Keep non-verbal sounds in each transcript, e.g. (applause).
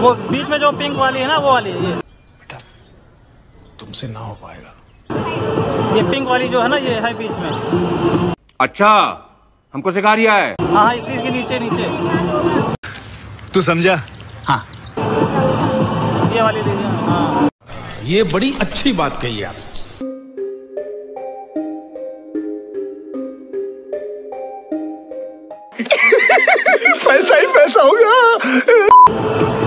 वो बीच में जो पिंक वाली है ना वो वाली है ये तुमसे ना हो पाएगा। ये पिंक वाली जो है ना ये है बीच में। अच्छा हमको सिखा रिया है। हाँ हाँ इसी के नीचे नीचे। तू समझा? हाँ। ये वाली लीजिए हाँ। ये बड़ी अच्छी बात कही आप। (laughs) पैसा ही पैसा होगा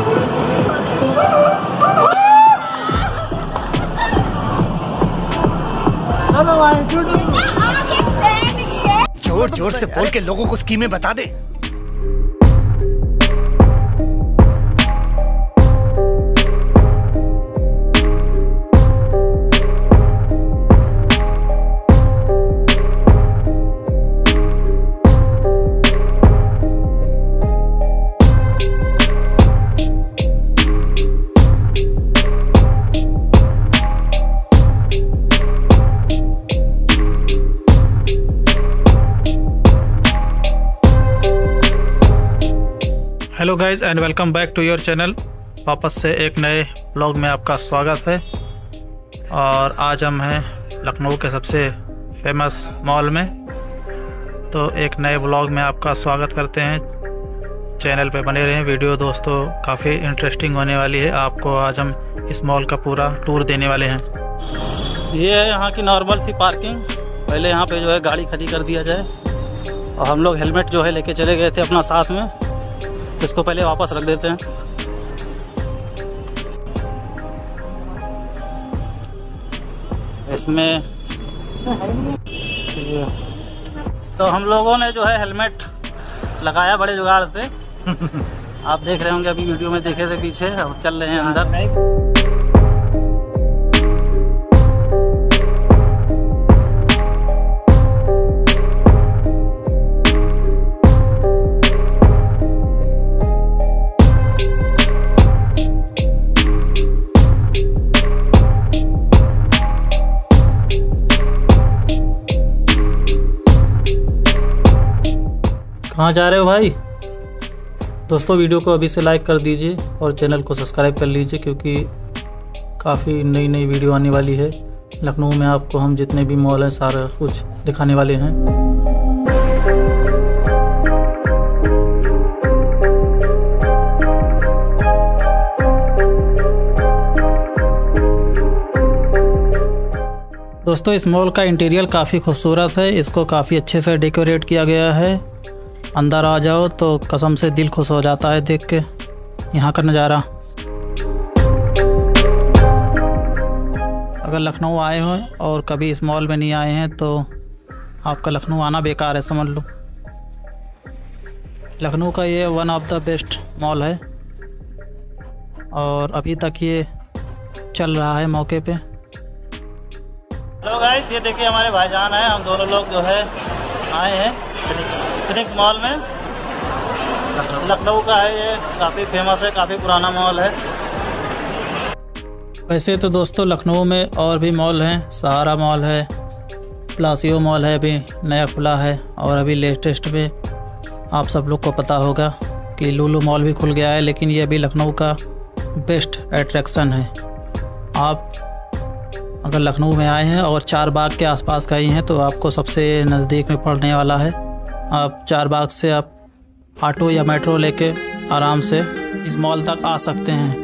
ज़ोर ज़ोर से बोल के लोगों को स्कीमें बता दे। Hello guys and welcome back to your channel. वापस से एक नए ब्लॉग में आपका स्वागत है। और आज हम हैं लखनऊ के सबसे फ़ेमस मॉल में। तो एक नए ब्लॉग में आपका स्वागत करते हैं। चैनल पे बने रहें। वीडियो दोस्तों काफ़ी इंटरेस्टिंग होने वाली है। आपको आज हम इस मॉल का पूरा टूर देने वाले हैं। ये है यहाँ की नॉर्मल सी पार्किंग पहले यहाँ पे जो है गाड़ी खड़ी कर दिया जाए। और हम लोग हेलमेट जो है लेके चले गए थे अपना साथ में। इसको पहले वापस रख देते हैं। इसमें तो हम लोगों ने जो है हेलमेट लगाया बड़े जुगाड़ से। (laughs) आप देख रहे होंगे अभी वीडियो में देखे थे पीछे, अब चल रहे हैं अंदर। कहाँ जा रहे हो भाई? दोस्तों, वीडियो को अभी से लाइक कर दीजिए और चैनल को सब्सक्राइब कर लीजिए क्योंकि काफ़ी नई नई वीडियो आने वाली है। लखनऊ में आपको हम जितने भी मॉल हैं, सारा कुछ दिखाने वाले हैं। दोस्तों, इस मॉल का इंटीरियर काफ़ी खूबसूरत है। इसको काफ़ी अच्छे से डेकोरेट किया गया है। अंदर आ जाओ तो कसम से दिल खुश हो जाता है देख के। यहाँ का नज़ारा। अगर लखनऊ आए हो और कभी इस मॉल में नहीं आए हैं तो आपका लखनऊ आना बेकार है, समझ लो। लखनऊ का ये one of the best mall है। और अभी तक ये चल रहा है मौके पे। हेलो गाइस ये देखिए हमारे भाईजान हैं। हम दोनों लोग जो है आए हैं। फिनिक्स मॉल में। लखनऊ का है ये, काफ़ी फ़ेमस है, काफ़ी पुराना मॉल है। वैसे तो दोस्तों, लखनऊ में और भी मॉल हैं। सहारा मॉल है प्लासियो मॉल है अभी नया खुला है। और अभी लेटेस्ट में आप सब लोग को पता होगा कि लूलू मॉल भी खुल गया है, लेकिन ये अभी लखनऊ का बेस्ट अट्रैक्शन है। आप अगर लखनऊ में आए हैं और चार बाग के आसपास का ही हैं तो आपको सबसे नज़दीक में पड़ने वाला है। आप चार बाग से आप ऑटो या मेट्रो लेके आराम से इस मॉल तक आ सकते हैं।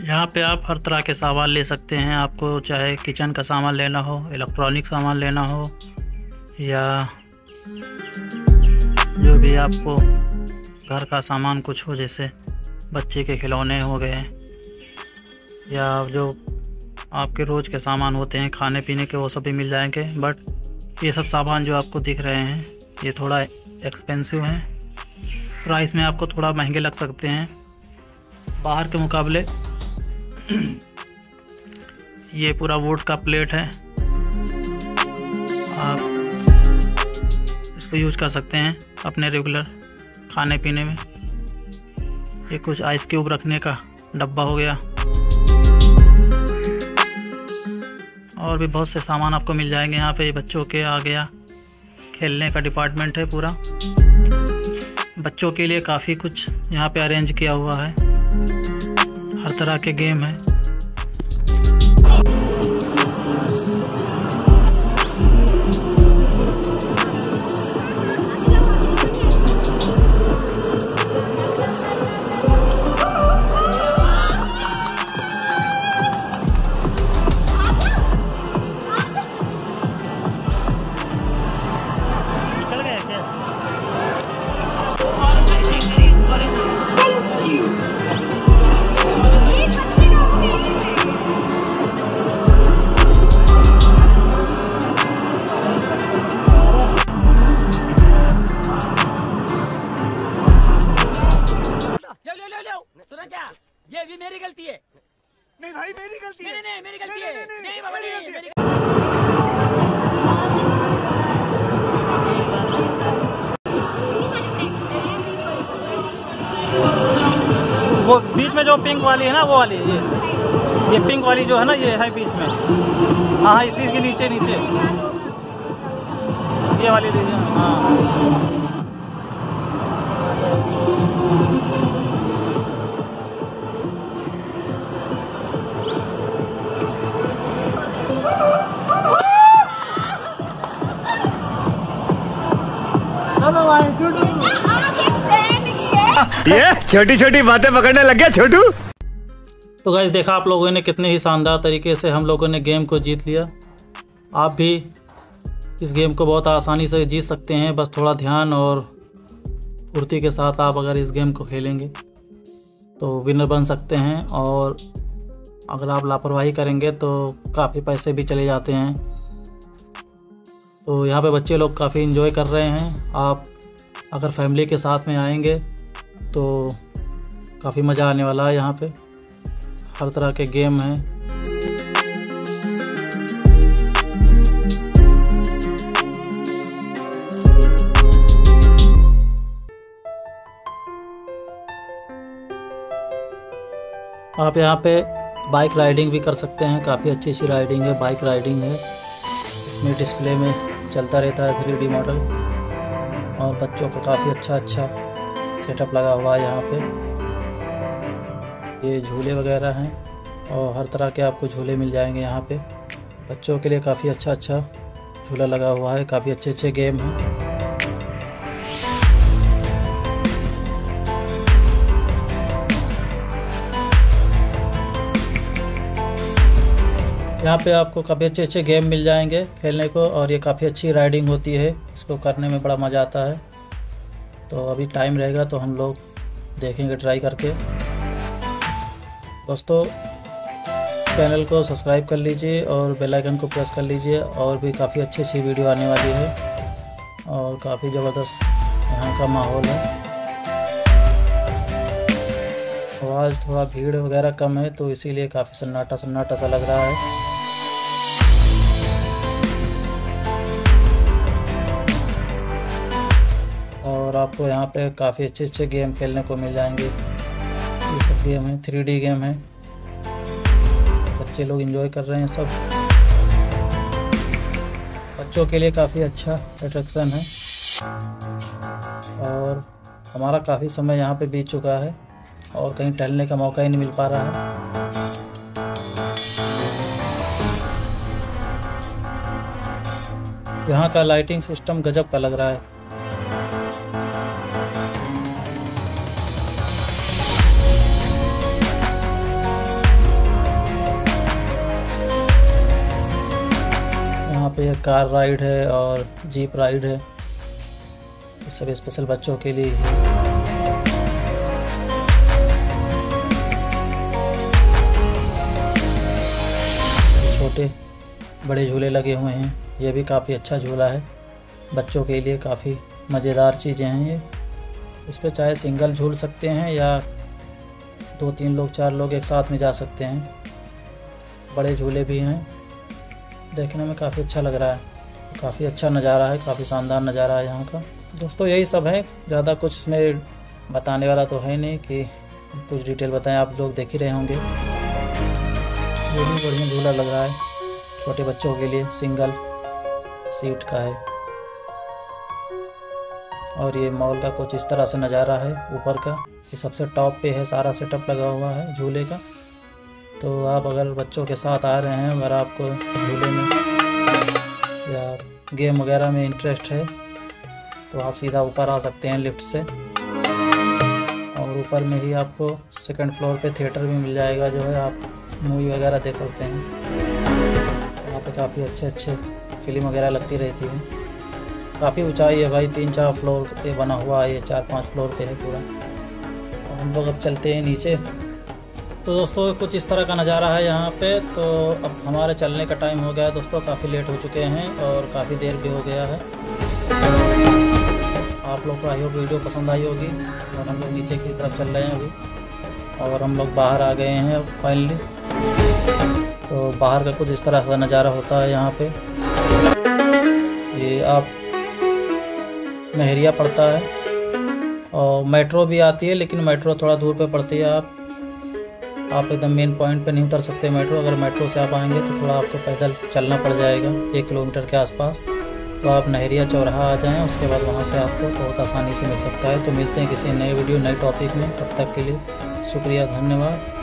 यहाँ पे आप हर तरह के सामान ले सकते हैं। आपको चाहे किचन का सामान लेना हो, इलेक्ट्रॉनिक सामान लेना हो या जो भी आपको घर का सामान कुछ हो, जैसे बच्चे के खिलौने हो गए, या जो आपके रोज़ के सामान होते हैं, खाने पीने के, वो सब भी मिल जाएँगे। बट ये सब सामान जो आपको दिख रहे हैं, ये थोड़ा एक्सपेंसिव हैं। प्राइस में आपको थोड़ा महँगे लग सकते हैं। बाहर के मुकाबले, ये पूरा वोट का प्लेट है। आप इसको यूज़ कर सकते हैं अपने रेगुलर खाने पीने में। ये कुछ आइस क्यूब रखने का डब्बा हो गया। और भी बहुत से सामान आपको मिल जाएँगे यहाँ पे बच्चों के आ गया। खेलने का डिपार्टमेंट है पूरा। बच्चों के लिए काफ़ी कुछ यहाँ पे अरेंज किया हुआ है। हर तरह के गेम हैं। वो बीच में जो पिंक वाली है ना, वो वाली, ये ये पिंक वाली जो है ना, ये है बीच में। हाँ हाँ इसी के नीचे नीचे। ये वाली लीजिए हाँ। (laughs) ये छोटी छोटी बातें पकड़ने लग गया, छोटू। तो गैस देखा आप लोगों ने कितने ही शानदार तरीके से हम लोगों ने गेम को जीत लिया। आप भी इस गेम को बहुत आसानी से जीत सकते हैं, बस थोड़ा ध्यान और फुर्ती के साथ आप अगर इस गेम को खेलेंगे तो विनर बन सकते हैं और अगर आप लापरवाही करेंगे तो काफ़ी पैसे भी चले जाते हैं। तो यहाँ पे बच्चे लोग काफ़ी इन्जॉय कर रहे हैं। आप अगर फैमिली के साथ में आएँगे तो काफ़ी मज़ा आने वाला है यहाँ पे। हर तरह के गेम हैं। आप यहाँ पे बाइक राइडिंग भी कर सकते हैं। काफ़ी अच्छी अच्छी राइडिंग है बाइक राइडिंग है। इसमें डिस्प्ले में चलता रहता है थ्री मॉडल और बच्चों का काफ़ी अच्छा अच्छा सेटअप लगा हुआ है यहाँ पे। ये झूले वगैरह हैं और हर तरह के आपको झूले मिल जाएँगे यहाँ पे। बच्चों के लिए काफ़ी अच्छा अच्छा झूला लगा हुआ है, काफ़ी अच्छे अच्छे गेम हैं। यहाँ पे आपको काफ़ी अच्छे अच्छे गेम मिल जाएँगे खेलने को और ये काफ़ी अच्छी राइडिंग होती है, इसको करने में बड़ा मज़ा आता है। तो अभी टाइम रहेगा तो हम लोग देखेंगे ट्राई करके। दोस्तों चैनल को सब्सक्राइब कर लीजिए और बेल आइकन को प्रेस कर लीजिए और भी काफ़ी अच्छी अच्छी वीडियो आने वाली है और काफ़ी ज़बरदस्त यहाँ का माहौल है। आवाज़ थोड़ा भीड़ वगैरह कम है तो इसीलिए काफ़ी सन्नाटा सन्नाटा सा लग रहा है। आपको यहाँ पे काफ़ी अच्छे अच्छे गेम खेलने को मिल जाएँगे। ये सब गेम है, थ्री गेम है। बच्चे लोग इन्जॉय कर रहे हैं सब। बच्चों के लिए काफ़ी अच्छा अट्रैक्शन है। और हमारा काफ़ी समय यहाँ पे बीत चुका है और कहीं टहलने का मौका ही नहीं मिल पा रहा है। यहाँ का लाइटिंग सिस्टम गजब का लग रहा है। कार राइड है और जीप राइड है। ये सब स्पेशल बच्चों के लिए छोटे, बड़े झूले लगे हुए हैं। ये भी काफ़ी अच्छा झूला है। बच्चों के लिए काफ़ी मज़ेदार चीज़ें हैं ये। इस पर चाहे सिंगल झूल सकते हैं या दो तीन लोग, चार लोग एक साथ में जा सकते हैं। बड़े झूले भी हैं। देखने में काफ़ी अच्छा लग रहा है। काफ़ी अच्छा नज़ारा है, काफ़ी शानदार नज़ारा है यहाँ का। दोस्तों, यही सब है। ज़्यादा कुछ इसमें बताने वाला तो है नहीं कि कुछ डिटेल बताएँ, आप लोग देख ही रहे होंगे। ये भी बढ़िया झूला लग रहा है, छोटे बच्चों के लिए, सिंगल सीट का है। और ये मॉल का कुछ इस तरह से नज़ारा है, ऊपर का। ये सबसे टॉप पे है, सारा सेटअप लगा हुआ है झूले का। तो आप अगर बच्चों के साथ आ रहे हैं, अगर आपको झूले में या गेम वगैरह में इंटरेस्ट है तो आप सीधा ऊपर आ सकते हैं लिफ्ट से। और ऊपर में ही आपको सेकंड फ्लोर पे थिएटर भी मिल जाएगा, जो है आप मूवी वगैरह देख सकते हैं। यहाँ पे काफ़ी अच्छे अच्छे फ़िल्म वगैरह लगती रहती है। काफ़ी ऊंचाई है भाई तीन चार फ्लोर पे बना हुआ है, ये चार पाँच फ्लोर पे है पूरा। हम लोग अब चलते हैं नीचे। तो दोस्तों, कुछ इस तरह का नज़ारा है यहाँ पे। तो अब हमारे चलने का टाइम हो गया। है दोस्तों, काफ़ी लेट हो चुके हैं और काफ़ी देर भी हो गया है। आप लोग को आई होप वीडियो पसंद आई होगी और हम लोग नीचे की तरफ़ चल रहे हैं अभी। और हम लोग बाहर आ गए हैं फाइनली तो बाहर का कुछ इस तरह का नज़ारा होता है यहाँ पे। ये आप, नहरिया पड़ता है। और मेट्रो भी आती है, लेकिन मेट्रो थोड़ा दूर पे पड़ती है। आप आप एकदम मेन पॉइंट पे नहीं उतर सकते मेट्रो अगर मेट्रो से आप आएँगे तो थोड़ा आपको पैदल चलना पड़ जाएगा, एक किलोमीटर के आसपास। तो आप नहरिया चौराहा आ जाएँ, उसके बाद वहाँ से आपको बहुत आसानी से मिल सकता है। तो मिलते हैं किसी नए वीडियो नए टॉपिक में। तब तक के लिए शुक्रिया, धन्यवाद।